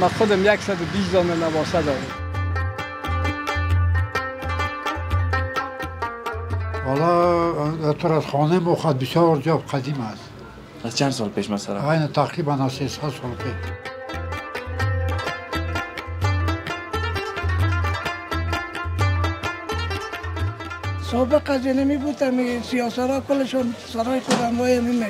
ما خودم 120 دانه نواسه دارم. حالا از خانه مخواد بسیار جا قدیم است. از چند سال پیش مثلا؟ این تقریبا از 300 سال پیش. سابق از نمی بود می سیاست را کلشون سرای خودم وای می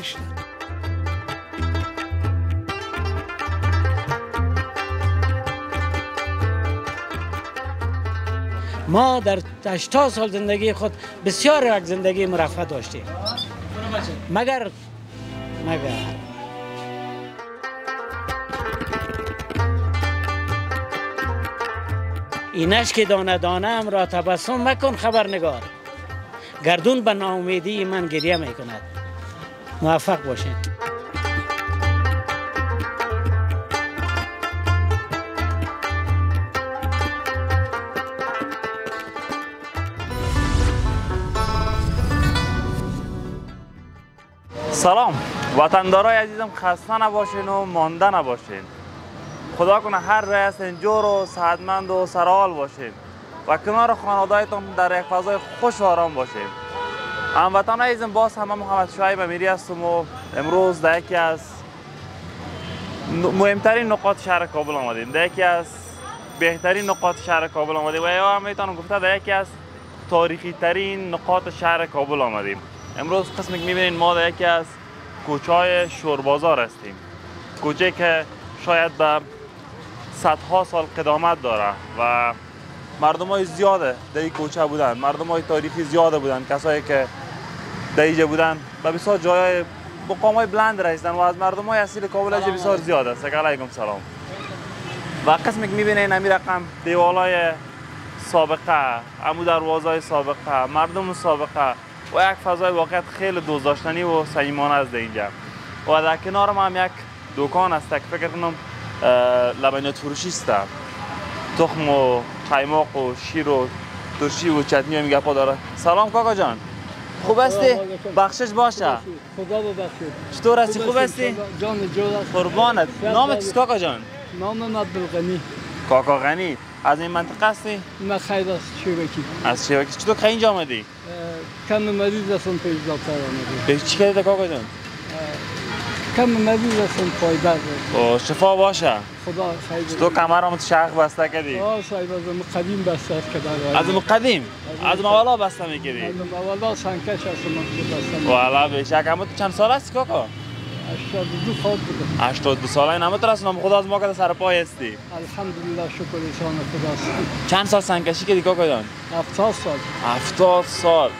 ما در 80 سال زندگی خود بسیار یک زندگی مرفه داشتیم. مگر مگر. اینش که دانه دانه ام را تبسم مکن خبرنگار. گردون به ناامیدی من گریه می کند موفق باشین. سلام. وطندارای عزیزم خسته نباشین و مانده نباشین. خدا کنه هر رئیس جور و صحتمند و سرحال باشین. و کنار خانوادهایتان در یک فضای خوش و آرام باشین. هموطن عزیزم باز همه محمد شعیب امیری هستم و امروز در یکی از مهمترین نقاط شهر کابل آمدیم. در یکی از بهترین نقاط شهر کابل آمدیم. و یا هم می‌تونم گفته در یکی از تاریخی ترین نقاط شهر کابل آمدیم. امروز قسمی که می‌بینید ما در یکی از کوچه های شوربازار هستیم. کوچه که شاید به صدها سال قدامت داره و مردم های زیاده در این کوچه بودن مردم های تاریخی زیاده بودن کسایی که در اینجا بودن و بسیار جای مقام های بلند رسیدن و از مردم های اصیل کابل اینجا بسیار زیاده است. علیکم سلام. و قسمی که می‌بینین امی رقم دیوالای سابقه امو دروازه سابقه مردم سابقه و یک فضای واقعیت خیلی دوست داشتنی و صمیمانه است اینجا. و در کنار ما هم یک دکان است که فکر کنم لبنیات فروشی است. تخم و قیماق و شیر و ترشی و چتنی هم گپا داره. سلام کاکا جان. خوب هستی؟ بخشش باشه. خدا ببخشید چطور هستی؟ خوب هستی؟ جان قربانت. نامت چیست کاکا جان؟ نام عبدالغنی. کاکا غنی. از این منطقه هستی؟ نه خیر است شیوکی از شیوکی چطور که اینجا آمدی؟ کم مریض هستم پیش دکتر آمده به چی کردی کاکا جان؟ کم مریض هستم پایدار او شفا باشه خدا خیر تو کمرم تو شخ بسته کردی آه صاحب از قدیم بسته است که در از قدیم از مولا بسته می‌کردی از اولا سنکش هستم که بستم والا بیشک اما تو چند سال هستی کاکا 82 خود بودم 82 ساله نمیترسونم خدا از ما که سر پای هستی الحمدلله شکر ایشان خداست چند سال سنکشی کردی کاکا جان 70 سال 70 سال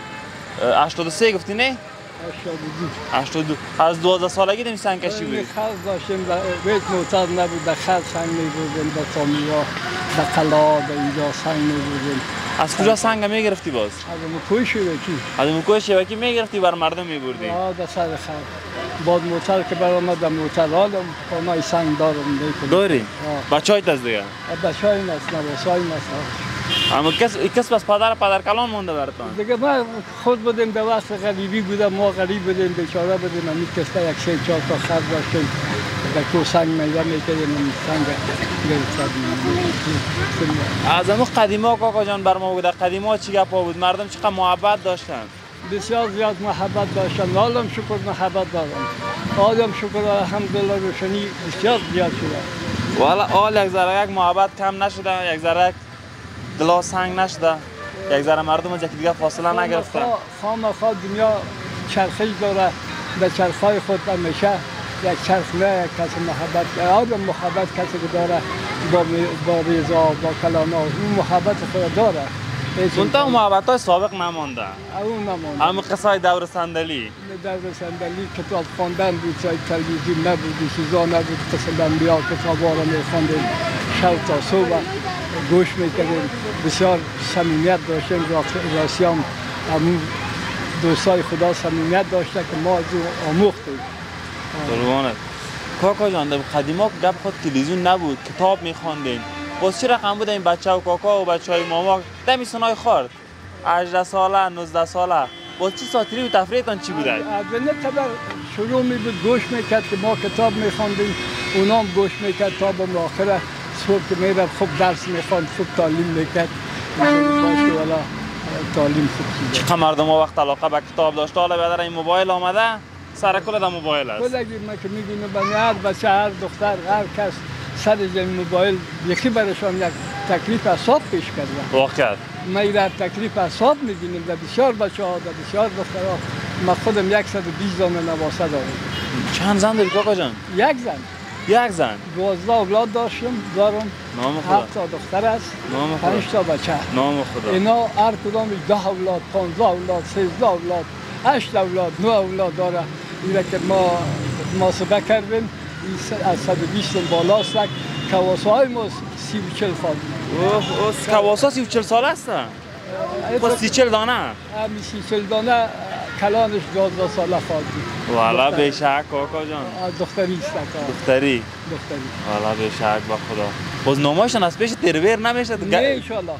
83 گفتی نه؟ 82 82 از 12 سالگی دمی سنکشی بودی خرز داشتیم در بیت موتر نبود. در خرز سنگ می بودیم در تامیا در قلا در اینجا سنگ می بودیم از کجا سنگ می گرفتی باز؟ از اون کوی شبکی از اون کوی شبکی می گرفتی بر مردم می بردی؟ آه در سر خرز بعد موتر که برآمد در موتر حالا پانای سنگ دارم دیگه. داری؟ بچه هایت از دیگه؟ بچه های نست نباس های نست اما کس کس بس پدر پدر کلان مونده براتون دیگه ما خود بودیم در وقت غریبی بودم ما غریب بودیم بیچاره بودیم همین کسته یک سه چهار تا خرد داشتیم در کو سنگ میوه می‌کردیم سنگ از امو قدیما کاکا جان بر ما بود قدیما چی گپا بود مردم چقدر محبت داشتن بسیار زیاد محبت داشتن حالم شکر محبت دارم حالم شکر الحمدلله روشنی بسیار زیاد شده والا حال یک ذره یک محبت کم نشده یک ذره دلا سنگ نشده. یک ذره مردم از دیگه فاصله نگرفتن خود دنیا چرخش داره. به چرخای خود همیشه یک چرخ نه یک کسی محبت آدم محبت کسی که داره با, با رضا با کلام اون محبت خود داره. منتها محبت های سابق نمانده اون نمانده همه قصه های دور صندلی دور صندلی کتاب خواندن بود چای تلویزیون نبود چیزا نبود قصه انبیا کتاب ها رو میخواندیم شب تا صبح گوش می‌کردیم بسیار صمیمیت داشتیم راسیام همون دوستای خدا صمیمیت داشته که ما از آموختیم قربانت کاکا جان قدیما گپ خود تلویزیون نبود کتاب میخواندین باز چی رقم بود این بچه و کاکا و بچه های ماما دمی سنای خورد 18 ساله 19 ساله. باز چی ساتری و تفریحتان چی بوده؟ از نه خبر شروع می بود گوش می‌کرد که ما کتاب میخواندیم اونام گوش می‌کرد تا به آخر صبح که می‌رفت خوب درس می‌خواند خوب تعلیم می‌کرد والا تعلیم خوب چقدر مردم ها وقت علاقه به کتاب داشته حالا بیادر این موبایل آمده سر کل در موبایل است. کلگی ما که می‌بینیم به هر بچه هر دختر هر کس سر زمین موبایل یکی برشان یک تکلیف حساب پیش کرده. واقعا. ما این را تکلیف حساب می‌بینیم در بسیار بچه ها در بسیار دخترها ما خودم 120 دانه نواسه دارم چند زن داری کاکا جان؟ یک زن. یک زن. دوازده اولاد داشتم دارم. نام خدا. هفت تا دختر است. نام خدا. پنج تا بچه. نام خدا. اینا هر کدامش ده اولاد پانزده اولاد سیزده اولاد هشت اولاد نه اولاد داره. این که ما محاسبه کردیم. از 120 بالا است کواسه های ما سی و چل خواهد اوه اوه کواسا سی و چل سال است؟ خود سی چل دانه. همین سی چل دانه کلانش دوازده ساله خواهد والا بشک کاکا جان. دختری است که دختری؟ دختری. والا بشک با خدا. باز نامایشان از پیش تربیر نمیشه نه انشالله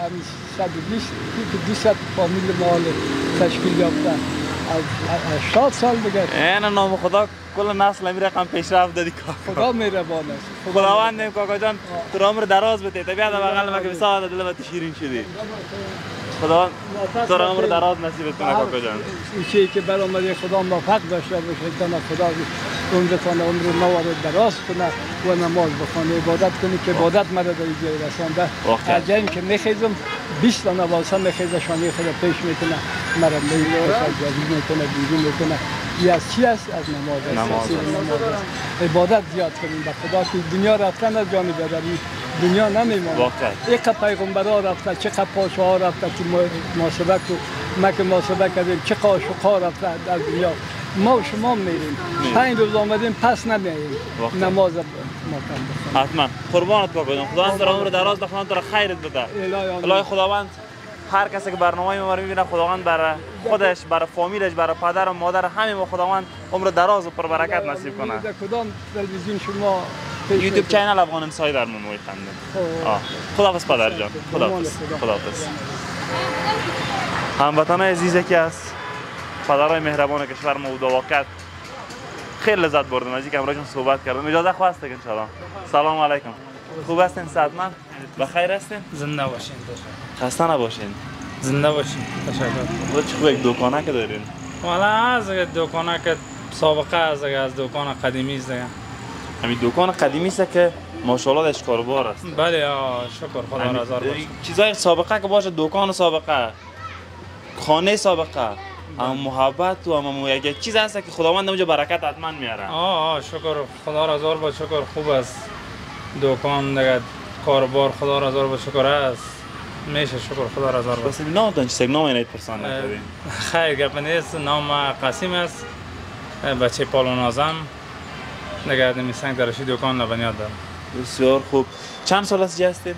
همین 120 که 200 فامیل مال تشکیل یافته. 80 سال دیگه. این نام خدا کل نسل همی رقم پیشرفت دادی. کاکا خدا مهربان است خداوند نیم کاکا جان تو عمر دراز بده. بیاد بغل ما که بساعد دل شیرین شدی خداوند تو را عمر دراز نصیب کنه کاکا جان. چیزی که برآمده خدا موفق داشته باشه تا خدا عمرتان عمر موارد دراز کنه و نماز بخونه. عبادت کنه که عبادت مرا در اینجا رسانده. جایی که میخیزم 20 تا نوازه میخیزه شانه خدا پیش می‌کنه. مرا جذب می‌کنه بیرون می‌کنه. این از چی است؟ از نماز است. نماز تاثیر است. نماز است. عبادت زیاد کنیم. به خدا که دنیا رفتن از جانب داری دنیا نمیمونه. یک پیغمبر ها رفته چه پاشا ها رفته که ما محاسبه که محاسبه کردیم. چه قاشق رفته در دنیا. ما و شما میریم. پنج روز آمدیم پس نمیاییم. نماز ما کم حتما. قربانت جان خداوند را عمر دراز تو را خیرت بده. الهی خداوند هر کسی که برنامه ما رو می‌بینه خداوند برای خودش برای فامیلش برای پدر و مادر همه ما خداوند عمر دراز و پربرکت نصیب کنه. در کدام تلویزیون شما یوتیوب؟ چینل افغان انسایدر من موی خنده. خب. خداحافظ پدر جان. خداحافظ. خداحافظ. هموطن عزیز یکی از پدرای مهربان کشور ما بود و واقعا خیلی لذت بردم از اینکه امروز صحبت کردم. اجازه خواست که انشاءالله. سلام علیکم. خوب هستین؟ صحتمند؟ بخیر هستین؟ زنده باشین خسته نباشین. زنده باشین تشکر خدا چه خوب یک دکانه که دارین؟ والا از اگه دکانه که سابقه از از دکان قدیمی است همین دکان قدیمی است که ماشاءالله دش کاروبار است. بله شکر خدا را هزار باشه. چیزای سابقه که باشه دکان سابقه خانه سابقه اما محبت و اما یک چیز هست که خداوند اونجا برکت حتما میاره. آه آه شکر خدا را هزار باشه شکر خوب است. دکان دیگه کاربار خدا را هزار باشه شکر است. میشه شکر خدا را هزار باشه. بس نامتان چیز نام اینید پرسان نکردین خیر گپ نیست. نام قاسم است. بچه پالو نازم دیگه دمی سنگ درشی دکان لبنیات دارم. بسیار خوب. چند سال از هستین؟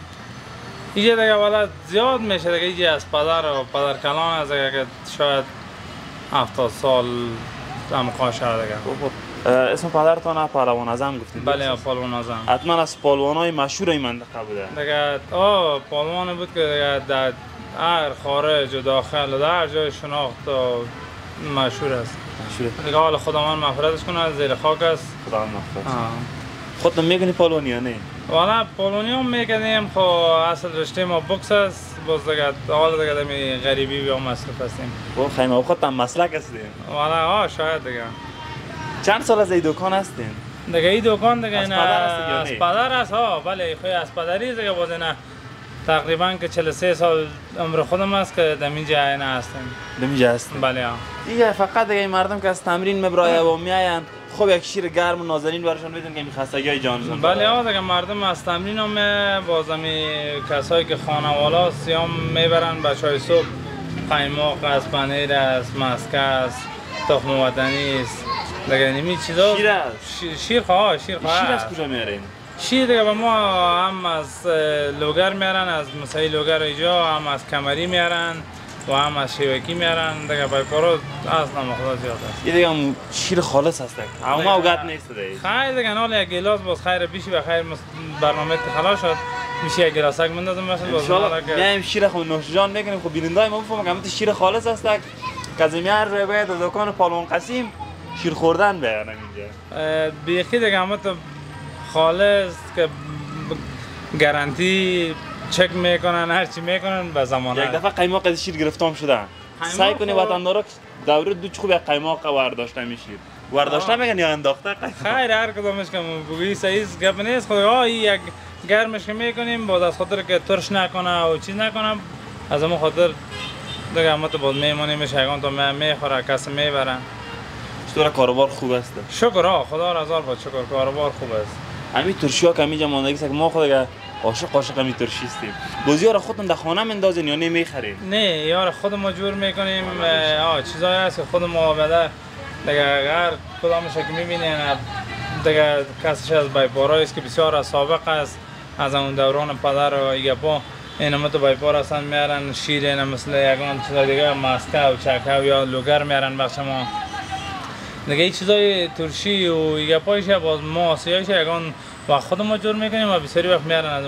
اینجا دیگه والا زیاد میشه دیگه. اینجا از پدر و پدر کلان از دیگه که شاید هفتاد سال هم شده دیگه. خوب، خوب. اه، اسم پدرتان پهلوان اعظم گفتین. بله پالون نازم حتما از پهلوان های مشهور این منطقه بوده. دیگه آه پالوان بود که دیگه در هر خارج و داخل و در هر جای شناخت و مشهور است. مشهور. دیگه حال خداوند مغفرتش کنه زیر خاک است. خدا مغفرت خودتون میگنی پهلوانی یا نه؟ والا پولونی هم می‌کنیم خب اصل رشته ما بوکس است. باز دیگه حال دیگه دمی غریبی بیا مصروف هستیم. او خیمه خودتان مسلک هستین والا آه شاید دیگه. چند سال از این دکان هستین؟ دیگه این دکان دیگه نه. از؟ پدر است ها بله خیلی از پدری دیگه باز نه. تقریبا که 43 سال عمر خودم است که در اینجا اینه هستیم. دمیجا هستین بله ها دیگه فقط دیگه این مردم که از تمرین مبرای و میاین خب یک شیر گرم و نازنین برشان بدین که این خستگی های جانشان بله ها دیگه مردم از تمرین هم باز همی کسایی که خانوالا سیام می‌برن بچه های صبح قیماق از پنیر است مسکه است تخم وطنی است دیگه نمی چیزا شیر است. شیر خواه شیر خواه شیر از کجا میارین؟ شیر دیگه به ما هم از لوگر میارن از مسایی لوگر اینجا هم از کمری میارن. و هم از شیوکی میارن دیگه بای پرو اصلا مخدا زیاد است یه دیگه هم شیر خالص هست اما اوقات نیست دیگه خیلی دیگه حالا یک گلاس باز خیر بیشی و خیر برنامه که خلاص شد. میشه یک گلاسک مندازم مثلا باز که میایم شیر خود نوش جان می‌کنیم. خب بیننده ما بفهمم که شیر خالص هست کازمیار رو باید دکان پالون قسیم شیر خوردن بیارن اینجا. بیخی دیگه همه تو خالص که گارانتی چک می‌کنن هر چی می‌کنن به زمانه. یک دفعه قیماق از شیر گرفتام شده. سعی کنی و- وطندارا دوره دو یک قیماق ورداشته میشیر ورداشته. میگن یا انداخته؟ خیر هر کدامش که صحیح است، گپ نیست. خود آه یک گرمش که می‌کنیم باز از خاطر که ترش نکنه و چیز نکنه از همون خاطر دیگه همه تو باز میمونیمش یکان تا می- می‌خوره کسی می‌بره. چطور کاروبار خوب است؟ شکر آه خدا را هزار باد. شکر کاروبار خوب است. همین ترشی ها ماندگی است که ما خود عاشق عاشق همین ترشی هستیم بازی را خودتون در خانه مندازین یا نمی‌خرین؟ نه یار خود ما جور می‌کنیم آه چیزایی هست که خود ما بده دیگه هر کدامش که می‌بینین دیگه کسش از بایپارایی است که بسیار از سابق است. از اون دوران پدر و ایگپا این همه تو بایپار هستن میارن شیر اینا مثل یگان چیزای دیگه مسکه و چکه یا لوگر میارن بخش ما. دیگه این چیزای ترشی و ایگپایش باز ما سیایش یگان و خود ما جور می‌کنیم و بسیاری وقت میارن از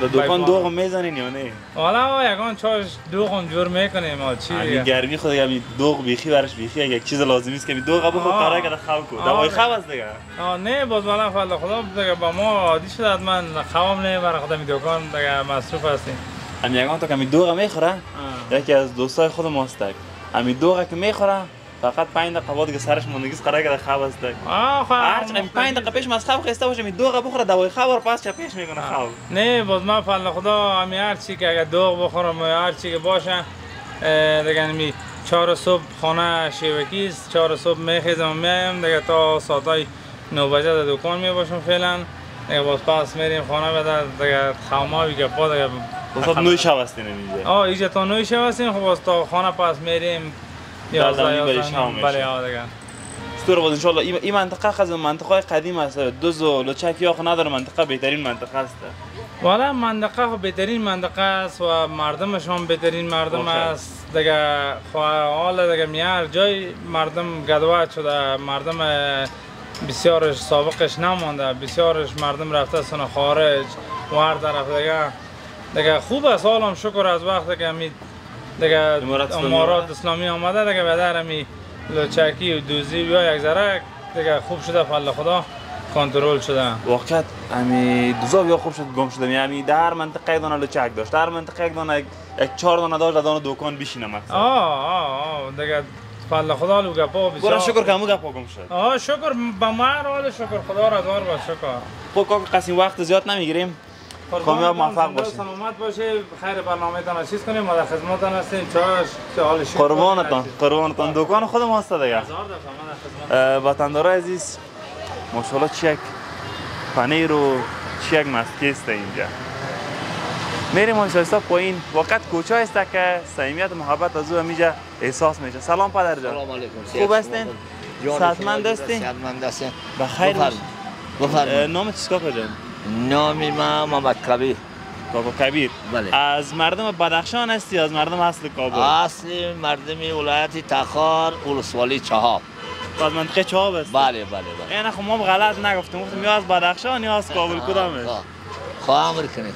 دکان بایپار. دوغ می‌زنین یا نه؟ حالا یگان چاش دوغم جور می‌کنیم و چی؟ همین گرمی خود همین دوغ بیخی برش بیخی. یک چیز لازمی است که همین دوغ بخور. قرار که در خواب کو. دوای خواب است دیگه. آه نه باز والا فضل خدا دیگه با ما عادی شده من خوام نه برای خودم دکان دیگه مصروف هستیم. همین یگان تا که همین دوغ می‌خوره؟ یکی از دوستای خود ماست. همین دوغ که می‌خوره فقط 5 دقیقه بعد که سرش است قرار که در خواب است. خب هرچند همین 5 دقیقه پیش از خواب خسته باشه همین دوغ بخوره دوای خواب پس چپیش می‌کنه؟ خواب. نه باز من فضل خدا همی هر چی که اگه دوغ بخورم هر چی که باشه دیگه همی چهار صبح خانه شیوکی است چهار صبح میخیزم میایم دیگه تا ساعتای نو بجه در دکان می باشم فعلا. دیگه باز پس میریم خانه بده دیگه خواماوی که پا دیگه خب نوی شب هستین اینجا. آه اینجا تا نوی شب هستیم خب باز تا خانه پس میریم. هم نیم. میشه. بله آه دیگه ستور باز انشالله این منطقه از منطقه های قدیم است دوز و لچک یا خو نداره منطقه بهترین منطقه است والا منطقه خب بهترین منطقه است و مردمش هم بهترین مردم. است دیگه خب حالا دیگه میار جای مردم گدوات شده. مردم بسیارش سابقش نمانده. بسیارش مردم رفته سن خارج. و هر طرف دیگه. دیگه خوب است. حالم شکر از وقتی که می دیگه امارات اسلامی آمده؟ دیگه به در می لچکی و دوزی یا یک ذره دیگه خوب شده فضل خدا کنترل شده. واقعا امی دوزا یا خوب شد گم شدم یعنی در منطقه یک دانه لچک داشت در منطقه یک دانه یک چهار دانه داشت دانه دکان بشینه مقصد. آه آه آه دیگه فضل خدا لو گپا بسیار گورا شکر که همو گپا گم شد. آه شکر به من حال شکر خدا را هزار با شکر. خب قسیم وقت زیاد نمی‌گیریم. کامیاب موفق باشید سلامت باشه. خیر برنامه تان چیز کنیم. ما در خدمتتان هستیم. چاش حال شکر قربانتان قربانتان. دکان خود ماست دیگه. هزار دفعه ما در خدمت وطندارای عزیز ماشاءالله چی یک پنیر و چی یک مسکی است اینجا. میریم آیستا پایین. وقت کوچه است که صمیمیت محبت از او همیجا احساس میشه. سلام پدر جان. سلام علیکم. خوب هستین؟ صحتمند هستین؟ صحتمند هستین. بخیر. بفرم باشین. اه، بفرم نام چیست کاکا جان؟ نامی ما محمد کبیر. کبیر. بله. از مردم بدخشان هستی؟ از مردم اصل کابل. اصل مردمی ولایت تخار ولسوالی چهاب از منطقه چهاب هست بله بله. بله این خب ما غلط نگفتیم. گفتیم یا از بدخشان یا از کابل. کدامش؟ خب. خواهم کنید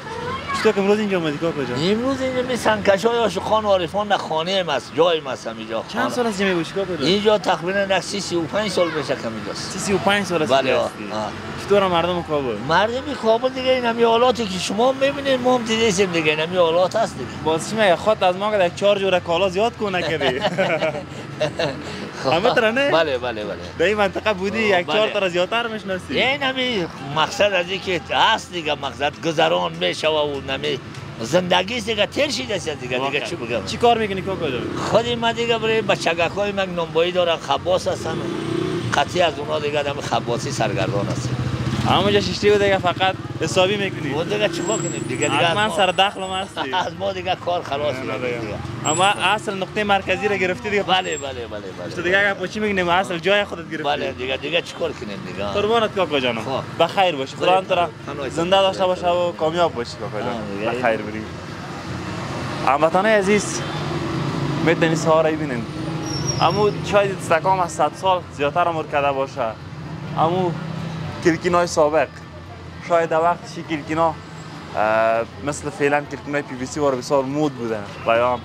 که امروز اینجا اومدی؟ کاکا جان امروز اینجا می سنکش های آشقان عارفان در خانه مست جای مست اینجا. چند سال از جمعی باشی جان اینجا تقریبا یک سی سی و پنج سال میشه که اینجاست. 35 سال است بله. چطور مردم کابل مردمی کابل دیگه این همی حالاتی که شما می‌بینید ما هم دیگه این همی حالات هست دیگه. چی میگه؟ خود از ما که یک چهار جوره کالا زیاد کنه کردی همه؟ بله بله بله در این منطقه بودی یک. چهار تا زیادتر می‌شناسی این همی مقصد از که هست دیگه مقصد گذران میشه و نمی زندگی دیگه تیر شده است دیگه. دیگه چی بگم؟ چی کار می‌کنی کاکا خودی من دیگه برای بچگک های من نمبایی دارن خباس هستن قطعی از اونا دیگه دم خباسی سرگردان هستیم اما جا ششتی و دیگه فقط حسابی می‌کنی. و دیگه چی کنیم؟ دیگه دیگه از من ما- سر دخلم هستی. از ما دیگه کار خلاص. اما اصل نقطه مرکزی را گرفتی دیگه. بله بله بله تو بله دیگه اگر پوچی میگنیم اصل جای خودت گرفتی. بله دیگه دیگه چیکار کنیم دیگه؟ قربانت کاکا جانم. خب. بخیر باشی خدا تو. زنده داشته باشه و کامیاب باشی کاکا جان. بخیر بری. هموطنان عزیز می‌تونی سهاره ببینین امو شاید استکام از 100 سال زیادتر عمر کرده باشه. امو کلکینای سابق. شاید در وقتشی کلکینا مثل فعلا کلکینای پی وی سی وار بسیار مود بودن. و یا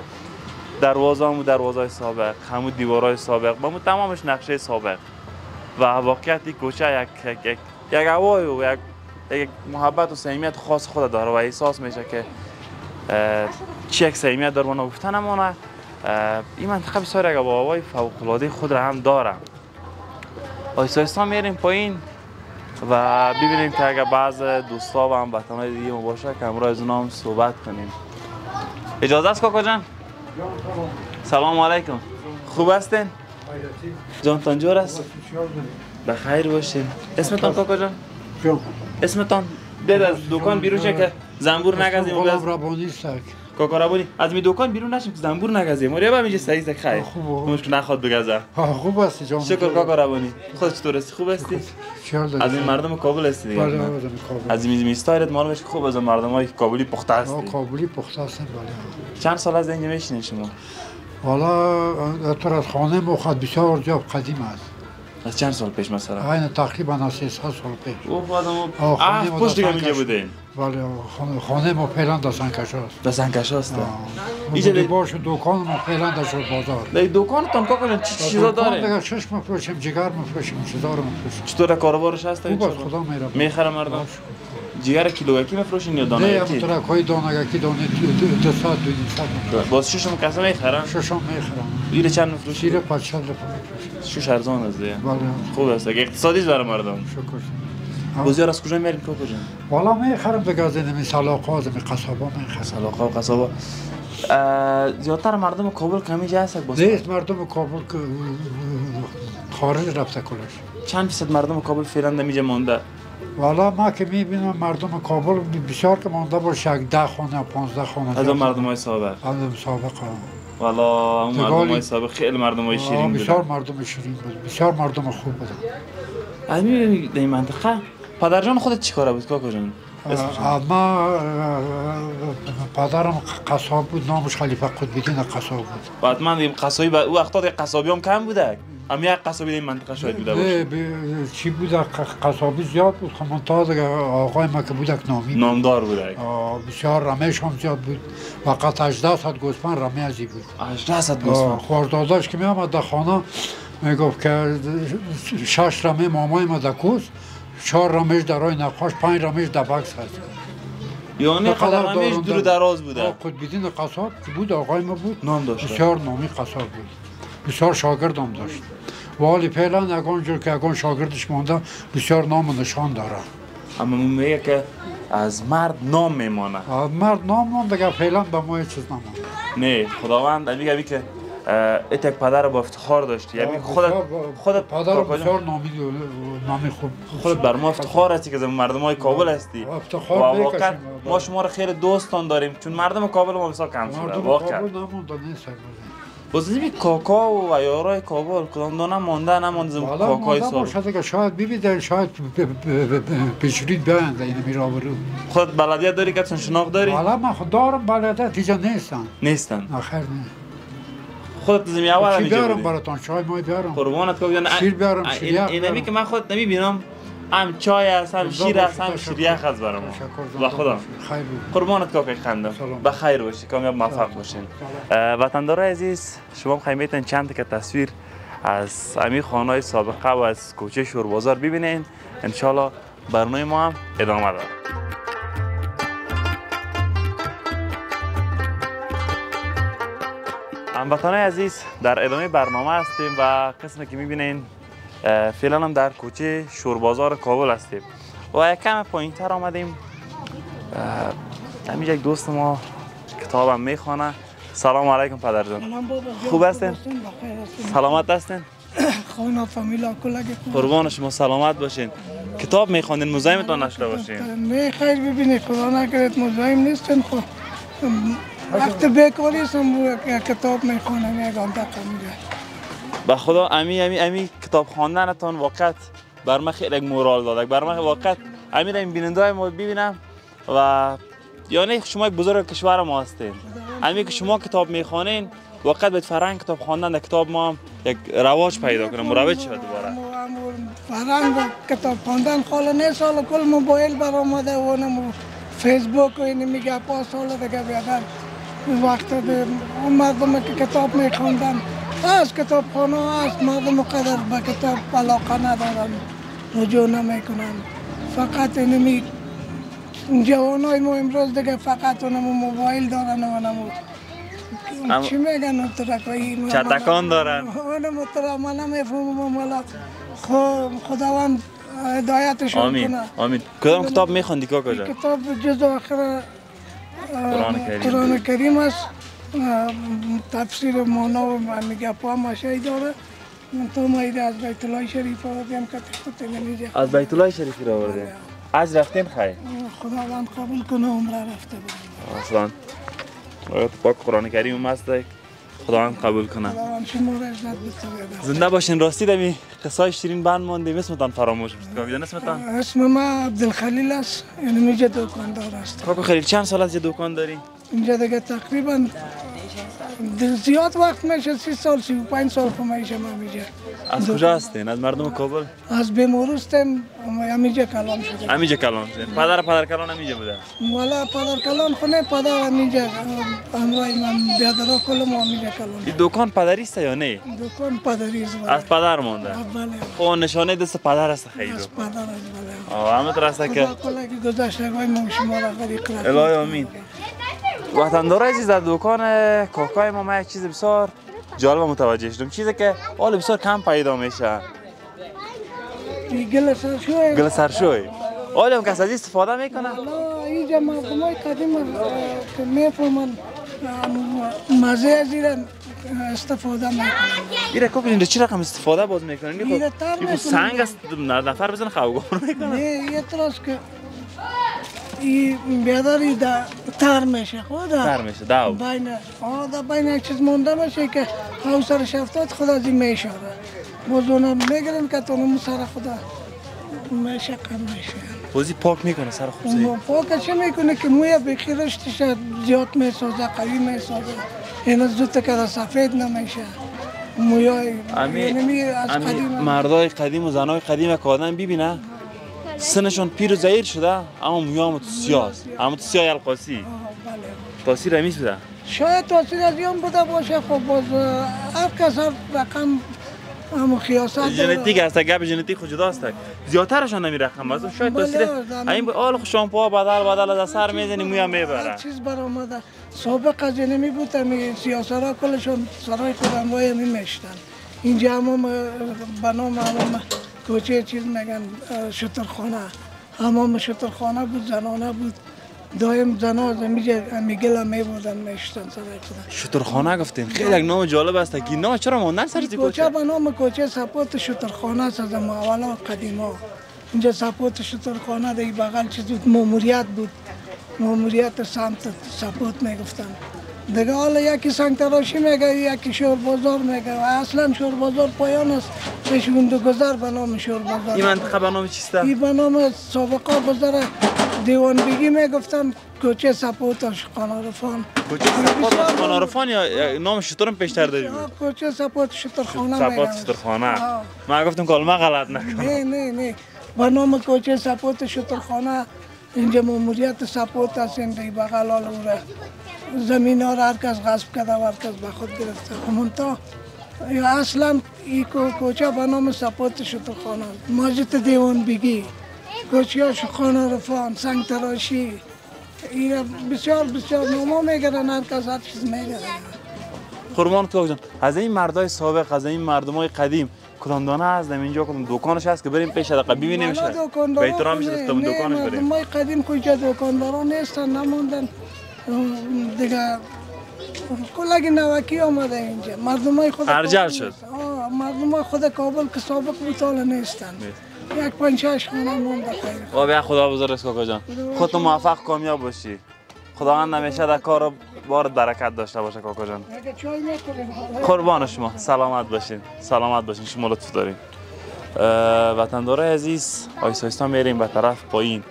دروازه همون دروازه سابق همون دیوارای سابق با همون تمامش نقشه سابق. و واقعیت این کوچه یک یک یک, یک و یک یک محبت و صمیمیت خاص خود داره و احساس میشه که چی یک صمیمیت داره و گفتن اه، این منطقه بسیار یک و هوای فوق العاده خود را هم داره آیستا آیستا میریم پایین. و ببینیم که اگر بعض دوستا و هموطنهای دیگه ما باشه که امروز از هم صحبت کنیم. اجازه است کاکا جان؟ سلام علیکم. خوب هستین؟ جانتان جور است؟ بخیر باشین. اسمتان کاکا جان؟ جان. اسمتان بید از دکان بیرون که زنبور نگزیم غلام بز ربانی سک کاکا ربانی از می دکان بیرون نشیم که زنبور نگزیم ولی با میگه صحیح است خیر خوب. مشکل نخواد ها خوب هستی جان. شکر کاکا ربانی. خود چطور هستی؟ خوب هستی؟ از این مردم کابل هستی دیگه. بله نه؟ آدم کابل. از این میستایرت معلومه که خوب از مردم های کابلی پخته هستی. کابلی پخته هستم بله. چند سال از اینجا میشینین شما؟ حالا اتر از خانه مخد بسیار جاب قدیم است از چند سال پیش مثلا؟ این تقریبا از 300 سال پیش. خانه آه ما پشت دیگه در اینجا بله خانه, ما فعلا در سنکش است در سنکش هست اینجا اینجا باش دکان ما فعلا در شد بازار. در دکانتان کاکا جان چی چیزا دکان داره؟ دیگه چشم مفروشیم جگر مفروشیم چیزا رو مفروشیم چطور کاروبارش هست؟ خوب است خدا میره می‌خره مردم؟ جگر کیلو یکی میفروشین یا دانه نه یکی؟ هم ترک های دانه دو- دو- دو ساعت دو نیم ساعت باز ششم کسا می‌خرن؟ می‌خرم ایره چند میفروشی شیر پچل رو میفروشیم شش ارزان است دیگه. بله. خوب است اگه اقتصادی است برای مردم. شکر. بازیار از کجا میرین کاکا جان والا می‌خرم دیگه از این سلاقه از این قصابا می‌خرم سلاقه و قصابا. زیادتر مردم کابل کمیجا هست باز نیست مردم کابل که خارج رفته کلش چند فیصد مردم کابل فعلا نمیجا مانده؟ والا ما که می‌بینم مردم کابل بسیار که مانده باشه یک ده خانه پانزده خانه. از اون مردم های سابق؟ از اون سابقه والا اون مردم های. سابق خیلی مردم های شیرین بسیار بودن مردم شیرین بود بسیار مردم خوب بودن. از می‌بینی در این منطقه؟ پدر جان خودت چی کاره بود؟ کاکا جان. اسمش اه، ما اه، پدرم قصاب بود نامش خلیفه قطبیدین قصاب بود. بعد من دیم قصابی با او وقتا قصابی هم کم بوده. هم یک قصابی این منطقه شاید بوده باشه. چی بود؟ ق- قصابی زیاد بود. خب من تا دیگه آقای ما که بودک نامی بود. نامدار بوده بسیار رمهش هم زیاد بود. فقط 18 ساعت گوسفند رمه ازی بود. 18 صد آه، گوسفند خوارداداش که می آمد در خانه می‌گفت که شش رمه مامای ما در کوس چهار رمهش در رای نقاش پنج رمهش در بکس هست. یعنی قدر دارم دور در- دراز بوده. آه، قطبیدین قصاب که بود آقای ما بود. نام داشته بسیار نامی قصاب بود. بسیار شاگرد هم داشت. ولی فعلا یگان جور که یگان شاگردش مانده بسیار نام و نشان داره. اما میگه که از مرد نام میمانه. مرد نام مانده دیگه فعلا به ما چیز نمانده. نه خداوند میگه که اه، ات یک پدر با افتخار داشتی. یعنی خودت خودت پدر بسیار نامی نامی خوب. خودت بر ما افتخار هستی که مردم های کابل هستی. و افتخار واقعا می‌کشیم ما شما رو خیلی دوستان داریم چون مردم کابل ما بسیار کم شده. مردم واقعا. باز بی کاکا و ایارای کابل کدام دانه مانده نمانده حالا کاکای سال باشه دیگه شاید ببینید شاید پیشرید بیاین این میرا برو خودت بلدیت داری که چون شناخت داری؟ حالا من خود دارم بلده تیجا نیستن. نیستن. آخر نه. خودت زمین اول چی بیارم بودی؟ براتان چای مای بیارم. قربانت کاکا جان شیر بیارم، شیر اینمی بیارم. که من خود نمی‌بینم هم چای است هم شیر است هم تشکر. شیر یخ است برام و خدا. خیر قربانت کاکای خندم سلام. بخیر باشی کامیاب موفق باشین. وطندار عزیز شما هم خیلی می‌تونین چند تا تصویر از امی خانه سابقه و از کوچه شوربازار ببینین. انشالله برنامه ما هم ادامه داره. هموطنان عزیز در ادامه برنامه هستیم و قسمی که می‌بینین فعلا هم در کوچه شوربازار کابل هستیم. و یک کم پایین تر آمدیم. همینجا یک دوست ما کتابم می‌خوانه سلام علیکم پدر جان. خوب هستین؟ سلامت هستین؟ خانه فامیلا کلگی قربان شما سلامت باشین. کتاب می‌خوانین مزاحمتان نشده باشین. می خیر ببینی خدا نکرد مزاحم نیستن خب. وقت بیکاری هستم کتاب می‌خوانم یک آن دقیقه میگه به خدا امی امی امی کتاب خواندنتان واقعا بر من خیلی مورال داد. بر من واقعا امی را این بیننده های ما ببینم و یعنی شما یک بزرگ کشور ما هستین. امی که شما کتاب می‌خوانین واقعا به فرهنگ کتاب خواندن کتاب ما هم یک رواج پیدا کنه مروج شود دوباره؟ فرنگ کتاب خواندن خاله نه سال کل موبایل بر آمده و فیسبوک و این میگه پا سال دیگه بیادر وقت اون مردم که کتاب میخوندن. از کتاب خانه است مردم قدر به کتاب علاقه ندارن. رجوع نمی‌کنن. فقط اینمی جوان های ما امروز دیگه فقط اونمو موبایل دارن و اونمو چی میگن اون چتکان دارن. اونمو ترک من نمی‌فهمم ولی خداوند هدایتشون آمین. کنه. آمین. کدام کتاب میخوندی جان؟ کتاب جز آخر قرآن کریم. قرآن کریم است. تفسیر مانا و میگه پا ماشه داره. من تو مایده از بیت الله شریف آوردیم که خود نمیجه از بیت الله شریفی را آورده از رفتیم خیر. خداوند قبول کنه عمره رفته بود اصلا. آیات پاک قرآن کریم هم هست خداوند قبول کنه. زنده باشین راستی دمی. قصای شیرین بند ماندیم اسمتان فراموش کاکا جان اسمتان. اسم ما عبدالخلیل است. یعنی میجه دکاندار است کاکا خیلی. چند سال از یه دکان داری؟ اینجا دیگه تقریبا زیاد وقت میشه سی سال سی و پنج سال که میشه ما میجه از کجا هستین؟ از مردم کابل؟ از بیمارستم همیجا کلام شده. همینجا کلان هستین پدر پدر کلان همینجا بوده. والا پدر کلان خونه پدر همیجا همراه من بیادرها کلم همیجا کلان این دکان پدری است یا نه؟ دکان پدری است از پدر مونده. بله خب نشانه دست پدر است خیلی از پدر است بله آه همه است که خدا کنه که گذشته های ما شما را غریق رفت الهی آمین. وطندار عزیز در دکان کاکای ما من یک چیز بسیار جالب متوجه شدم. چیزی که حال بسیار کم پیدا میشه. گل سر شوی گل سرشوی. حال هم کس از استفاده می‌کنه اینجا مردم های قدیم که می‌فهمن مزه از این استفاده می‌کنن. ایره کوپ این چی رقم استفاده باز می‌کنه این ایره تر این خب می‌کنه. سنگ است نفر بزن خوگان می‌کنه نه یه طرز که این بیادری در تر میشه خود تر میشه داو. بین آه بین یک چیز مونده باشه که حوصرش افتاد خود از این میشاره. باز اونم میگرن که تو سر خدا میشه کم میشه. بازی پاک می‌کنه سر خوب اون پاکش می‌کنه که موی بخی رشتش زیاد می‌سازه قوی می‌سازه. این زود که سفید نمیشه. مویای امی از امی مردای قدیم و زنای قدیم که آدم ببینه سنشون پیر و زهیر شده اما مویا هم تو سیاه است اما تو سیاه القاسی بله. تاثیر همیش بوده؟ شاید تاثیر از این بوده باشه. خب باز هر کس هر رقم هم خیاست. ژنتیک است گپ ژنتیک خود جدا است زیاترشان نمی رقم است شاید بله، تاثیر. این آل شامپو بدل بدل از سر می‌زنی مویا می‌بره. چیز برآمده. سابق از این می بود می سیاست ها کلشون سرای خودم وای می میشتن اینجا همام به نام کوچه چیز میگن شترخانه. همام شترخانه بود زنانه بود. دایم زنا از میگل می بودن میشتن خودم شترخانه گفتین؟ خیلی یک نام جالب است. که نام چرا ماندن سر کوچه کوچه به نام کوچه سپوت شترخانه است از اولا قدیما. اینجا سپوت شترخانه در بغل چیز بود ماموریت بود. ماموریت سمت سپوت می‌گفتن. دیگه حالا یکی سنگ تراشی میگه یکی شور بازار میگه. و اصلا شور بازار پایان است. بهشون گذر به نام شور بازار این منطقه به نام چیسته؟ این به نام سابقا گذر دیوانبگی می‌گفتن کوچه سپوت خانارفان کوچه سپات خانارفان یا نام شترم پیشتر داری؟ بود کوچه سپوت میگن شترخانه. آه. من گفتم کلمه غلط نکن. نه نه نه. به نام کوچه سپوت شترخانه. اینجا ماموریت سپوت است این دی بغل زمین ها را هر کس غصب کرده و هر کس به خود گرفته. همونتا اصلا این کو- کوچه به نام سپوت شترخانه است. مسجد دیوان بگی. کوچه خانه رفان سنگ تراشی. این بسیار بسیار نامه میگرن هر کس هر چیز میگرن. قربان تو جان. از این مردای سابق از این مردمای قدیم کدام دانه از اینجا کدام دکانش هست که بریم پیش دقیقه ببینیم والا به احترام نه، دکانش بریم. مردمای قدیم کجا دکاندارا نیستن نموندن دیگه کلگی نوکی آمده اینجا. مردم های خود ارجل کابل شد. مردم های خود کابل که سابق بود حالا نیستن یک پنج شش خانه مونده خب یا خدا بزرگ است کاکا جان. خودت موفق کامیاب باشی. خداوند همیشه در کار بارت برکت داشته باشه کاکا جان. اگه چای می‌کنیم قربان شما. سلامت باشین. سلامت باشین. شما لطف دارین. اه، وطندارای عزیز آیستا آیستا میریم به طرف پایین.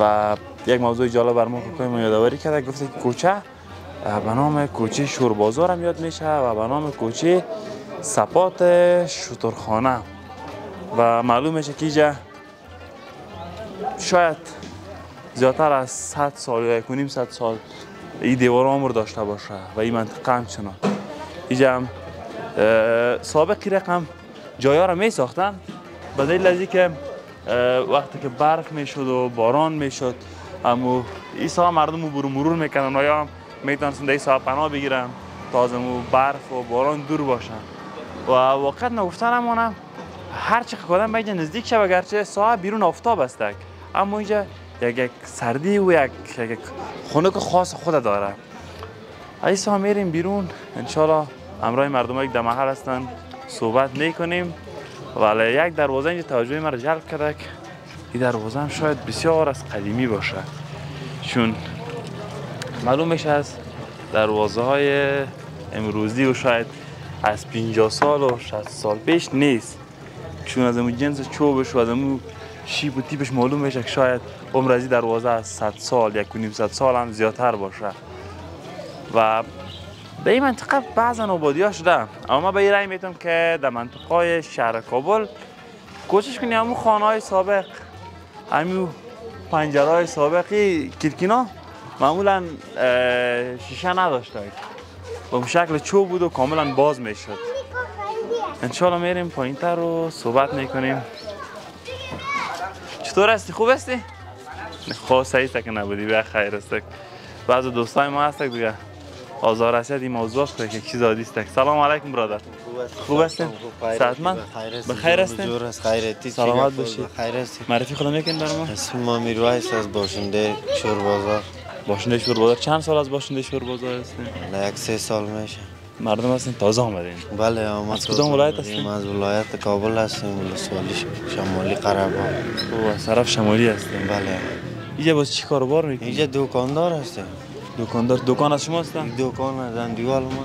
و یک موضوع جالب بر ما ما یادآوری کرده گفته که کوچه به نام کوچه شوربازار هم یاد میشه و به نام کوچه سپات شترخانه. و معلوم میشه که اینجا شاید زیادتر از 100 سال یا یک و نیم صد سال این دیوار عمر داشته باشه و این منطقه هم چنان اینجا هم سابقی رقم جایا را می ساختن به دلیل از که وقتی که برف می‌شد و باران می‌شد امو این سا مردم رو برو مرور می‌کنن و یا می‌تونستن در این سا پناه بگیرن تا امو برف و باران دور باشن و واقعا نگفتن همانم هر که آدم به نزدیک شد گرچه ساعه بیرون آفتاب استک اما اینجا یک یک سردی و یک یک خنک خاص خود داره ای ساعه میریم بیرون انشالله امرای مردم یک محل هستن صحبت می‌کنیم ولی یک دروازه اینجا توجه مرا جلب کرده این دروازه شاید بسیار از قدیمی باشه. چون معلوم از دروازه های امروزی و شاید از 50 سال و 60 سال پیش نیست. چون از امو جنس چوبش و از امو شیب و تیپش معلوم میشه که شاید عمر از دروازه از 100 سال یک و نیم صد سال هم زیادتر باشه. و در این منطقه بعضا آبادی ها شده اما به این رأی می‌تونم که در منطقه شهر کابل کوشش کنی همون خانه های سابق همون پنجره های سابقی کلکینا معمولا شیشه نداشته به شکل چوب بود و کاملا باز می‌شد. انشالله میریم پایین تر رو صحبت می‌کنیم. چطور هستی؟ خوب هستی؟ خواه سعی که نبودی. بیا خیر است بعض دوستای ما هست دیگه. آزار رسید این موضوع است که چیز عادی است سلام علیکم برادر خوب هستین؟ صحتمند؟ بخیر هستین؟ جور است خیرتی سلامت باشید. خیر هستی معرفی خدا می‌کنین برای ما؟ اسم ما میرویس از باشنده شور بازار باشنده شور بازار چند سال از باشنده شور بازار هستین؟ یک سه سال میشه مردم هستین تازه آمدین بله آمد از کدام ولایت هستین؟ از ولایت کابل هستیم ولسوالی شمالی قربان او از طرف شمالی هستین بله اینجا باز چی کاروبار می‌کنین؟ اینجا دکاندار هستیم دکاندار دکان از شما هستن؟ دکان از اندیوال ما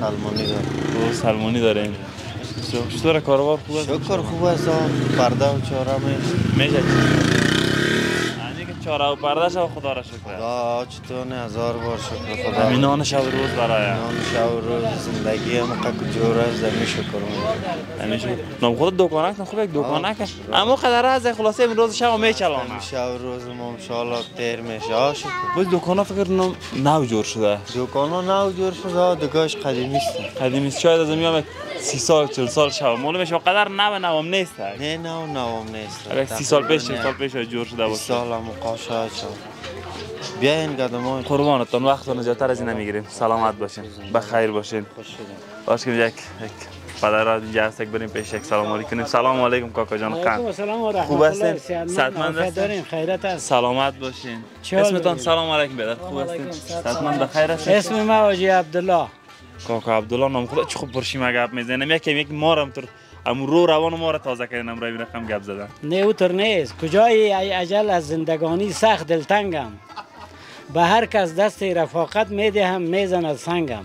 سلمانی دار او سلمانی بسیار. چطور کاروبار خوب است؟ شکر خوب است. پرده و چهاره می میشه یعنی چهاره و پردهش و خدا را شکر. خدا چطور هزار بار شکر خدا. همین نان شب روز برای. نان شب روز زندگی هم که جور است زمین شکر می همیشه نام خود دکانک نه خوب یک دکانک است. اما قدر از خلاصه امروز شب میچلانه شب و روز ما انشالله تیر میشه. آه شکر. باز دکانا فکر نام نو جور شده. دکان ها نو جور شده دکاش قدیمی است. قدیمی است. شاید از میام سی سال چل سال شب معلوم میشه قدر نو نوام نیست. نه نو نوام نیست. اگر سی سال پیش چل سال پیش جور شده باشه. سال هم قاشه شد. بیاین قدم قربانتون وقتتون زیادتر از این نمی‌گیریم سلامت باشین. بخیر باشین. خوش شدیم باش یک یک پدر اینجا هست یک بریم پیش یک سلام علیکم کنیم. سلام علیکم کاکا جان قند. رحمت خوب. هستین؟ عافیت هستین؟ خیرت است. سلامت باشین. اسمتان؟ سلام علیکم بدر خوب هستین. صحتمند؟ بخیر هستین؟ اسم ما حاجی عبدالله. کاکا عبدالله نام خدا چه خوب پرشیم گپ می‌زنم؟ یکی یک مارم تر. ام رو روان ما را تازه کردن برای رقم گپ زدن. نه اوتر نیست. کجای ای اجل از زندگانی سخت دلتنگم. به هر کس دست رفاقت می‌دهم می‌زند سنگم.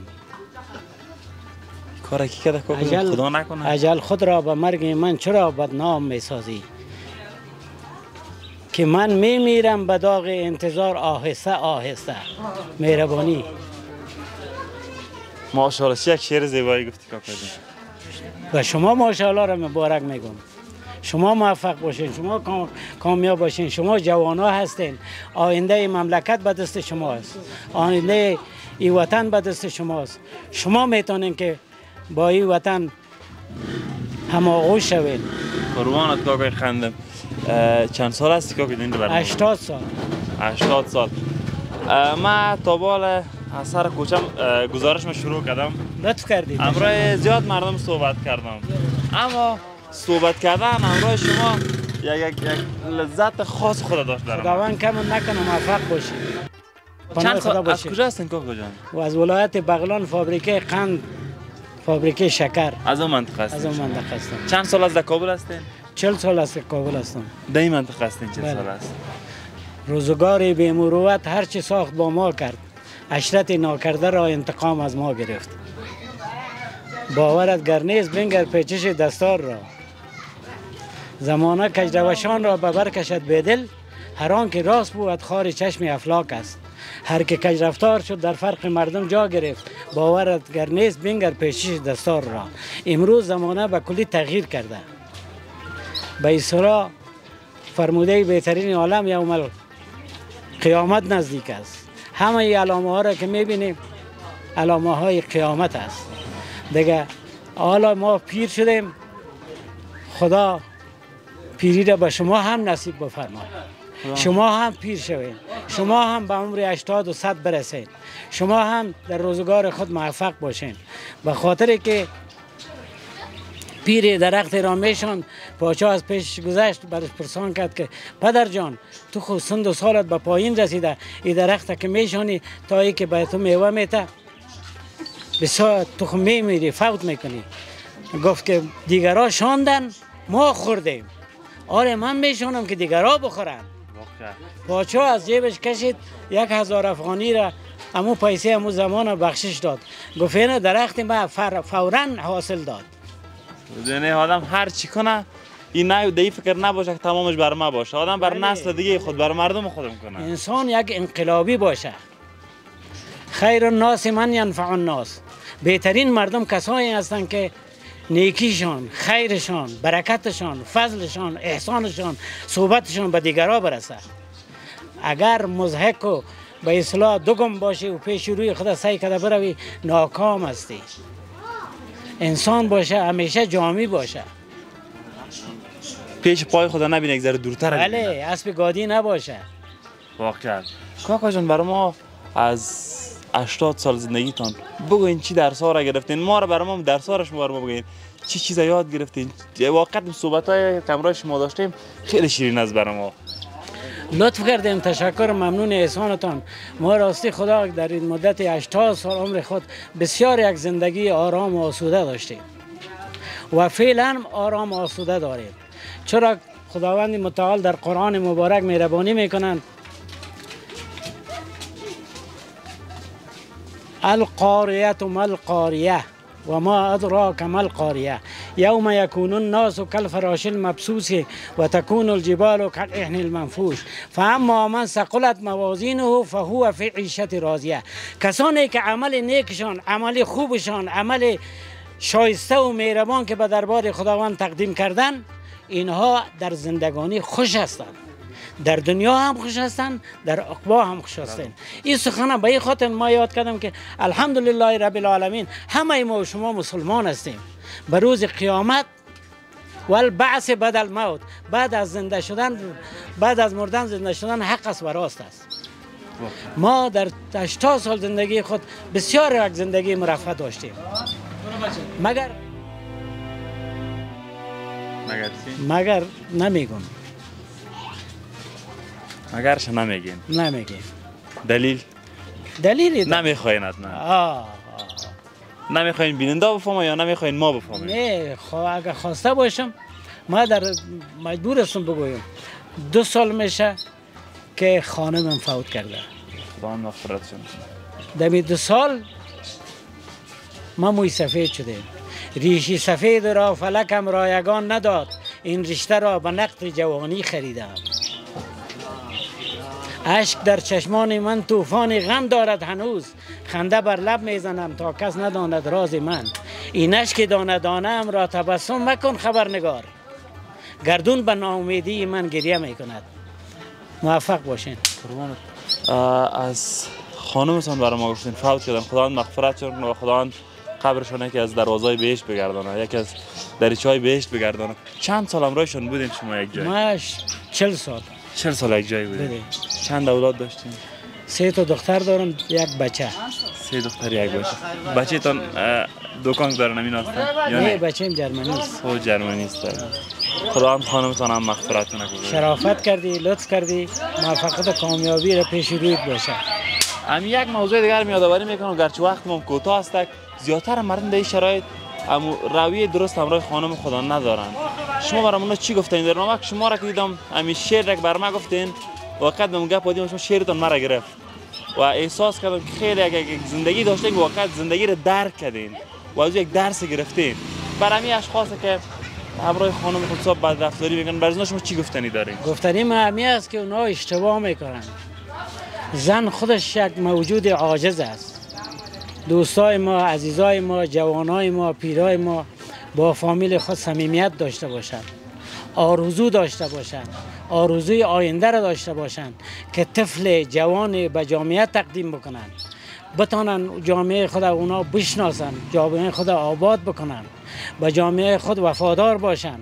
کار کی کرده؟ اجل, خدا نکنه. اجل خود را به مرگ من چرا بدنام می‌سازی؟ که من میمیرم به داغ انتظار آهسته آهسته. مهربانی. ماشاءالله چه یک شعر زیبایی گفتی کاکا جان. و شما ماشاءالله را مبارک میگم. شما موفق باشین شما کام- کامیاب باشین شما جوانا هستین. آینده مملکت به دست شماست آینده این وطن به دست شماست شما می‌تونین که با این وطن هماغوش شوین. قربانت کاکا خندم. چند سال هستی کاکا این برنامه 80 سال. 80 سال. من تا بال از سر کوچم گزارش ما شروع کردم. لطف کردید. امروز زیاد مردم صحبت کردم. اما صحبت کردن امروز شما یک یک یک لذت خاص خود داشت دارم خداوند کم نکنه موفق پناه چند سال از کجا هستین کاکا جان؟ و از ولایت بغلان فابریکه قند فابریکه شکر. از اون منطقه از هستین اون منطقه هستم. چند سال از کابل هستین؟ چل سال است که کابل هستم. در این منطقه هستین چه بله. سال است. روزگار بیمروت هر چی ساخت با ما کرد. عشرت ناکرده را انتقام از ما گرفت. باورت گر نیست بنگر پیچش دستار را. زمانه کجروشان را به بر کشد بدل هر که راست بود خار چشم افلاک است. هر که کج رفتار شد در فرق مردم جا گرفت. باورت گر نیست بنگر پیچش دستار را. امروز زمانه به کلی تغییر کرده. به اسرا فرموده بهترین عالم یوم قیامت نزدیک است. همه این علامه ها را که می‌بینیم علامه های قیامت است. دیگه حالا ما پیر شدیم. خدا پیری را به شما هم نصیب بفرماید. شما هم پیر شوید شما هم به عمر 80 و 100 برسید شما هم در روزگار خود موفق باشین. به خاطر که پیر درخت را میشان پاچا از پیش گذشت برش پرسان کرد که پدر جان تو خود سند و سالت به پایین رسیده. این درخت که میشانی تا ای که به تو میوه میته. بسیار تو خود میمیری فوت می‌کنی. گفت که دیگرها شاندن ما خوردیم. آره من میشونم که دیگرها بخورن. پاچا از جیبش کشید یک هزار افغانی را امو پیسه امو زمان بخشش داد. گفت درخت ما فورا حاصل داد. یعنی آدم هر چی کنه این نه دی فکر نباشه که تمامش بر ما باشه. آدم بر نسل دیگه خود بر مردم خودم کنه. انسان یک انقلابی باشه. خیر الناس من ینفع الناس. بهترین مردم کسایی هستند که نیکیشان خیرشان برکتشان فضلشان احسانشان صحبتشان به دیگرها برسه. اگر مزهک و به اصلاح دوگم باشی و پیش روی خدا سعی کده بروی ناکام هستی. انسان باشه همیشه جامی باشه. پیش پای خدا نبینه یک ذره دورتر بله اسب گادی نباشه. واقعا. کاکا جان برای ما از 80 سال زندگیتان بگوین چی درس ها را گرفتین. ما را برای ما درس هاش ما بگوین. چی چیزا یاد گرفتین. واقعا صحبت های کمرای شما داشتیم. خیلی شیرین است برای ما. لطف کردیم تشکر ممنون احسانتان. ما راستی خدا در این مدت 80 سال عمر خود بسیار یک زندگی آرام و آسوده داشتیم و فعلا آرام و آسوده داریم. چرا خداوند متعال در قرآن مبارک مهربانی می‌کنند؟ القاریه ما القاریه و ما ادراک ما القاریه یوم یکون الناس کالفراش المبسوس و تکون الجبال کالعهن المنفوش. فاما من ثقلت موازینه فهو فی عیشت راضیه. کسانی که عمل نیکشان عمل خوبشان عمل شایسته و مهربان که به دربار خداوند تقدیم کردن اینها در زندگانی خوش هستند. در دنیا هم خوش هستند در عقبا هم خوش هستند. این سخنه به این خاطر ما یاد کردم که الحمدلله رب العالمین همه ما و شما مسلمان هستیم. به روز قیامت و البعث بعد الموت. بعد از زنده شدن بعد از مردن زنده شدن حق است و راست است. ما در 80 سال زندگی خود بسیار یک زندگی مرفه داشتیم. مگر مگر مگر نمیگم. مگرش نمیگین؟ نمیگیم. دلیل؟ دلیلی. نمی‌خواین آه. نمی‌خواین بیننده بفهمه یا نمی‌خواین ما بفهمیم؟ نه خب اگر خواسته باشم ما در مجبور هستم بگویم دو سال میشه که خانمم فوت کرده. خدا مغفرت شد دمی دو سال ما موی سفید شدیم ریشی سفید را فلکم رایگان نداد. این رشته را به نقد جوانی خریدم. اشک در چشمان من طوفان غم دارد هنوز. خنده بر لب می‌زنم تا کس نداند راز من. این اشک دانه دانه ام را تبسم مکن خبرنگار. گردون به ناامیدی من گریه می‌کند. موفق باشین. از خانمتان برای ما گفتین فوت کردن خداوند مغفرت کنه و خداوند قبرشان یکی از دروازهای بهشت بگردانه یکی از دریچه های بهشت بگردانه چند سال همراهشون بودین شما یک جای ما چل سال. چل سال یک جای بودین. بله. چند اولاد داشتین؟ سه تا دختر دارم یک بچه. سه دختر یک بچه. بچه تان دکان دارن همین هستن؟ یا نه؟ بچه جرمنی است. او جرمنی است. خداوند خانمتان هم مغفرت کنه شرافت کردی لطف کردی موفقیت و کامیابی را پیش رویت باشه. هم یک موضوع دیگر می یادآوری می‌کنم. گرچه وقت ما کوتاه است زیادتر مردم در این شرایط امو رویه درست همراه خانم خدا ندارن شما برام اونا چی گفتین؟ در نامه شما را که دیدم همین شعر را که بر ما گفتین وقت به گپ بودیم شما شعرتون مرا گرفت. و احساس کردم که خیلی یک زندگی داشتین واقعا زندگی را درک کردین. و از یک درس گرفتین. برای همین اشخاص که همراه خانم خود صاحب بد رفتاری می‌کنن برای شما چی گفتنی دارین؟ گفتنی معمی است که اونا اشتباه می‌کنن. زن خودش یک موجود عاجز است. دوستای ما عزیزای ما جوانای ما پیرای ما با فامیل خود صمیمیت داشته باشد آرزو داشته باشند. آرزوی آینده را داشته باشند که طفل جوان به جامعه تقدیم بکنند. بتانن جامعه خود اونا بشناسن جامعه خود آباد بکنن به جامعه خود وفادار باشن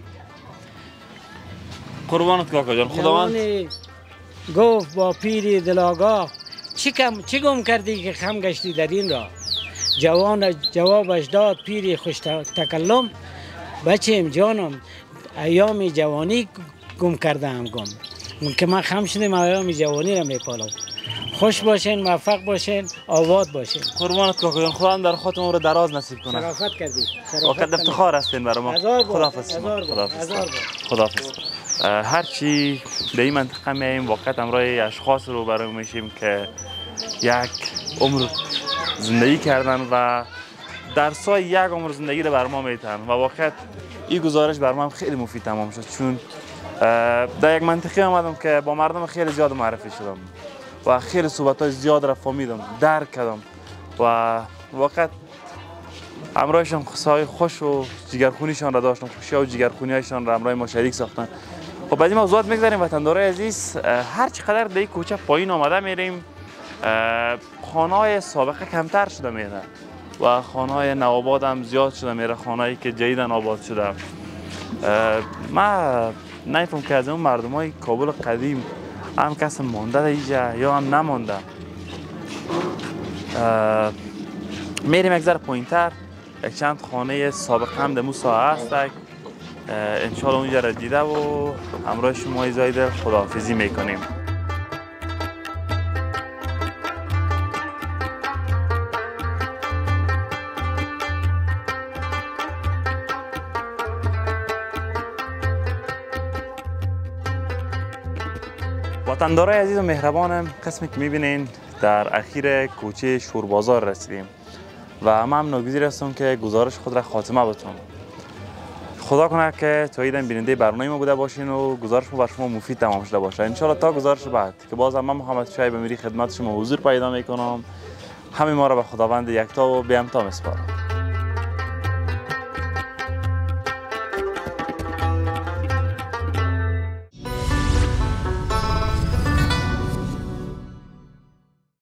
قربانت کاکا جان خداوند. گفت با پیری دلاگاه چی کم چی گم کردی که خم گشتی در این را جوان جوابش داد پیری خوش تکلم. بچیم جانم ایام جوانی گم کرده هم گم. که من خم شدیم ایام جوانی را میپالم خوش باشین موفق باشین آباد باشین. قربانت کاکا جان خداوند در خاطر عمر دراز نصیب کنه. شرافت کردی وقت افتخار هستین برای ما. خداحافظ. خداحافظ. بار. خداحافظ. اه، هرچی در این منطقه میاییم وقت همراه اشخاص رو برای میشیم که یک عمر زندگی کردن و در سای یک عمر زندگی رو بر ما میتن. و واقعا این گزارش بر من خیلی مفید تمام شد چون در یک منطقه آمدم که با مردم خیلی زیاد معرفی شدم و خیلی صحبت های زیاد را فهمیدم درک کردم و واقعا همراهشان قصه خوش و جگرخونیشان را داشتم خوشی و جگرخونیشان را همراه ما شریک ساختن. خب از این موضوعات می‌گذاریم وطندارای عزیز. هر چقدر در این کوچه پایین آمده میریم خانه های سابقه کمتر شده میره و خانه های نوآباد هم زیاد شده میره خانه که جدیدن آباد شده. اه، من نمیفهم که از اون مردم های کابل قدیم هم کس مانده در اینجا یا هم نمانده. میریم یک ذره پایینتر یک چند خانه سابق هم در مو ساحه هست. انشالله اونجا را دیده و همراه شما ایزای خداحافظی می‌کنیم. وطندارای عزیز و مهربانم قسمی که می‌بینین در اخیر کوچه شوربازار رسیدیم و همه هم ناگزیر هستم که گزارش خود را خاتمه بتون خدا کنه که تا ایدن بیننده برنامه ما بوده باشین و گزارش ما بر شما مفید تمام شده باشه. انشالله تا گزارش بعد که باز هم من محمد شایب میری خدمت شما حضور پیدا می‌کنم. همه ما را به خداوند یکتا و به امتا میسپارم.